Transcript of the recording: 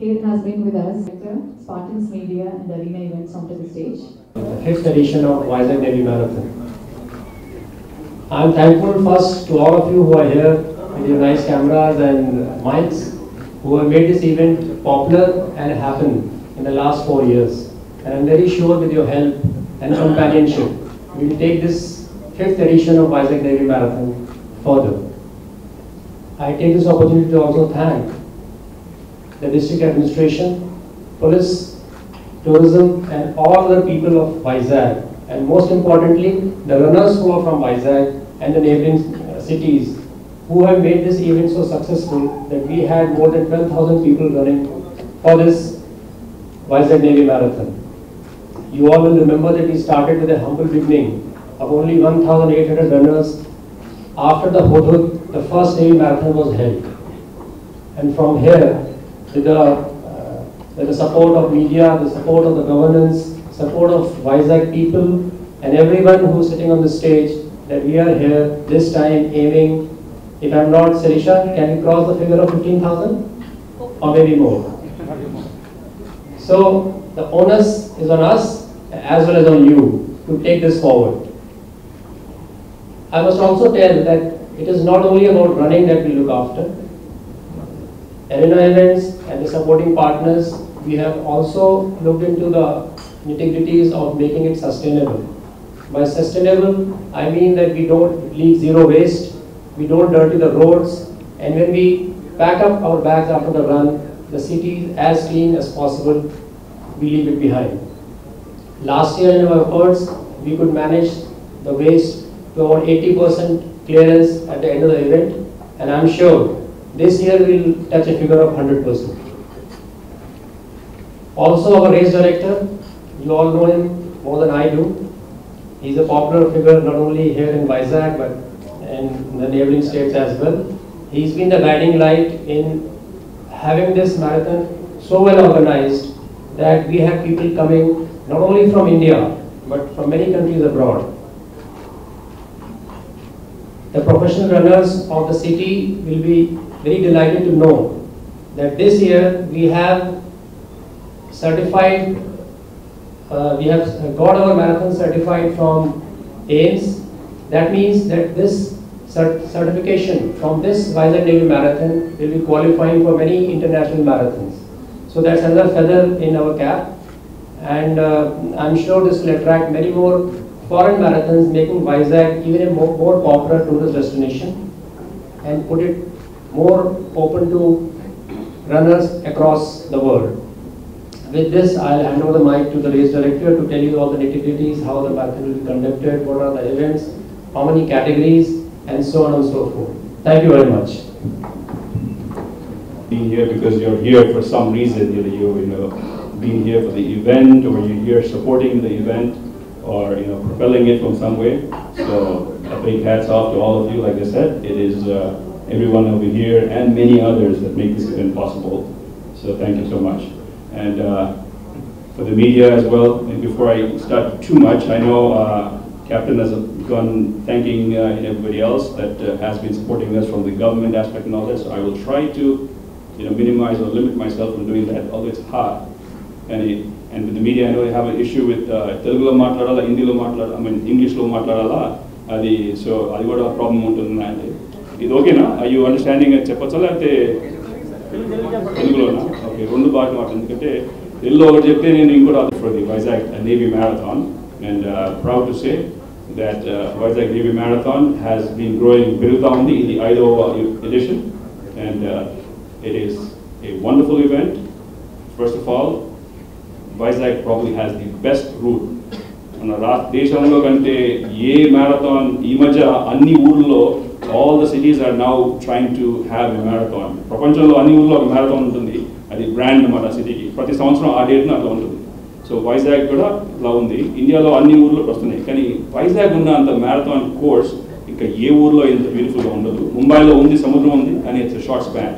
Kate has been with us, Spartans Media and Arena Events onto the stage. the fifth edition of Vizag Navy Marathon. I'm thankful first to all of you who are here with your nice cameras and mics who have made this event popular and happen in the last four years. And I'm very sure with your help and companionship, we will take this fifth edition of Vizag Navy Marathon further. I take this opportunity to also thank the district administration, police, tourism and all the people of Vizag and most importantly the runners who are from Vizag and the neighboring uh, cities who have made this event so successful that we had more than 12,000 people running for this Vizag Navy Marathon. You all will remember that we started with a humble beginning of only 1,800 runners. After the Hudhud, the first Navy Marathon was held. And from here, the, uh, with the support of media, the support of the governance, support of Vizag people, and everyone who's sitting on the stage, that we are here this time aiming, if I'm not, Sirisha, can we cross the figure of 15,000? Or maybe more. So the onus is on us as well as on you to take this forward. I must also tell that it is not only about running that we look after. Arena events the supporting partners, we have also looked into the nitty-gritties of making it sustainable. By sustainable, I mean that we don't leave zero waste, we don't dirty the roads, and when we pack up our bags after the run, the city is as clean as possible, we leave it behind. Last year in our efforts, we could manage the waste to about 80% clearance at the end of the event, and I'm sure this year we'll touch a figure of 100%. Also, our race director, you all know him more than I do. He's a popular figure not only here in Vizag but in the neighboring states as well. He's been the guiding light in having this marathon so well organized that we have people coming not only from India but from many countries abroad. The professional runners of the city will be very delighted to know that this year we have certified, uh, we have got our marathon certified from AIMS. That means that this cert certification from this Vizag Navy Marathon will be qualifying for many international marathons. So that's another feather in our cap. And uh, I'm sure this will attract many more foreign marathons, making Vizag even a more, more popular tourist destination and put it more open to runners across the world. With this, I'll hand over the mic to the race director to tell you all the nitty-gritties, how the marathon will be conducted, what are the events, how many categories, and so on and so forth. Thank you very much. being here because you're here for some reason, know, you, you know, being here for the event, or you're here supporting the event, or, you know, propelling it from somewhere. So a big hats off to all of you, like I said, it is uh, everyone over here and many others that make this event possible. So thank you so much. And uh, for the media as well, and before I start too much, I know uh, Captain has gone thanking uh, everybody else that uh, has been supporting us from the government aspect and all this. so I will try to you know, minimize or limit myself from doing that, although it's hard. కానీ and and media and media, have issue with తెలుగులో మాట్లాడాలా హిందీలో మాట్లాడాలా I mean ఇంగ్లీష్లో మాట్లాడాలా? అది so అది కూడా ప్రాబ్లం ఉంటుంది అంటే? ఇది ఓకేనా? ఐ యూ అండర్స్టాండింగ్ అని చెప్పచ్చా? లేకపోతే తెలుగులోనా? ఓకే రెండు బాగా మాట ఎందుకంటే తెలుగులో ఒకటి చెప్తే నేను ఇంకోటి for the Vizag navy marathon and proud to say that uh, Vizag Navy Marathon has been growing ఉంది. ఇది ఐదవ edition and uh, it is a wonderful event. First of all, Vizag probably has the best route మన రా దేశంలో కంటే ఏ marathon ఈ మధ్య అన్ని ఊర్లలో all the cities are now trying to have a marathon ప్రపంచంలో అన్ని ఊర్లో ఒక మ్యారథాన్ ఉంటుంది. అది బ్రాండ్ మన సిటీకి ప్రతి సంవత్సరం ఆ డేట్న అట్లా ఉంటుంది. సో వైజాగ్ కూడా ఇలా ఉంది. ఇండియాలో అన్ని ఊర్లో వస్తున్నాయి కానీ వైజాగ్ ఉన్న అంత మ్యారథాన్ కోర్స్ ఇంకా ఏ ఊర్లో ఇంత బ్యూటిఫుల్గా ఉండదు. ముంబైలో ఉంది సముద్రం ఉంది కానీ ఇట్స్ షార్ట్ స్పాన్